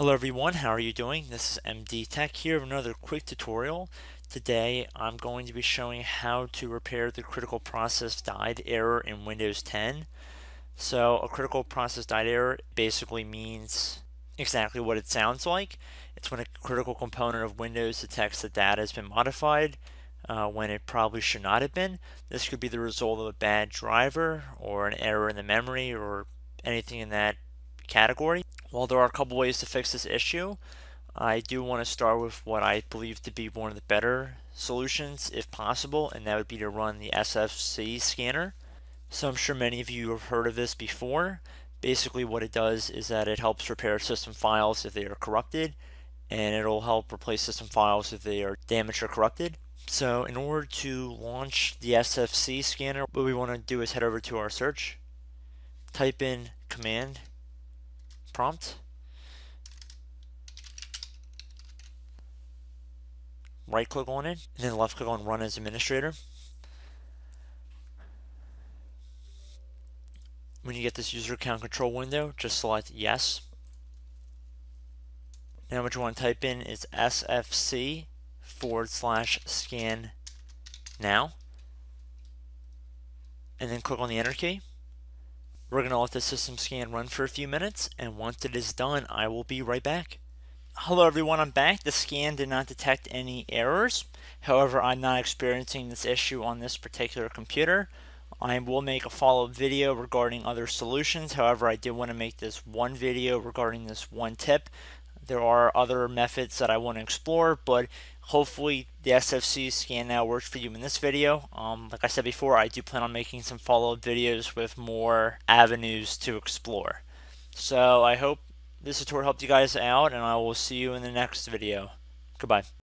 Hello everyone, how are you doing? This is MD Tech here with another quick tutorial. Today I'm going to be showing how to repair the critical process died error in Windows 10. So a critical process died error basically means exactly what it sounds like. It's when a critical component of Windows detects that data has been modified uh, when it probably should not have been. This could be the result of a bad driver or an error in the memory or anything in that category. While there are a couple ways to fix this issue, I do want to start with what I believe to be one of the better solutions if possible, and that would be to run the SFC scanner. So I'm sure many of you have heard of this before. Basically what it does is that it helps repair system files if they are corrupted, and it'll help replace system files if they are damaged or corrupted. So in order to launch the SFC scanner, what we want to do is head over to our search, type in command prompt. Right click on it, and then left click on Run as Administrator. When you get this user account control window, just select Yes. Now what you want to type in is sfc forward slash scan now. And then click on the enter key. We're going to let the system scan run for a few minutes, and once it is done, I will be right back. Hello everyone, I'm back. The scan did not detect any errors. However, I'm not experiencing this issue on this particular computer. I will make a follow-up video regarding other solutions. However, I did want to make this one video regarding this one tip. There are other methods that I want to explore, but hopefully the SFC scan now works for you in this video. Um, like I said before, I do plan on making some follow-up videos with more avenues to explore. So I hope this tutorial helped you guys out, and I will see you in the next video. Goodbye.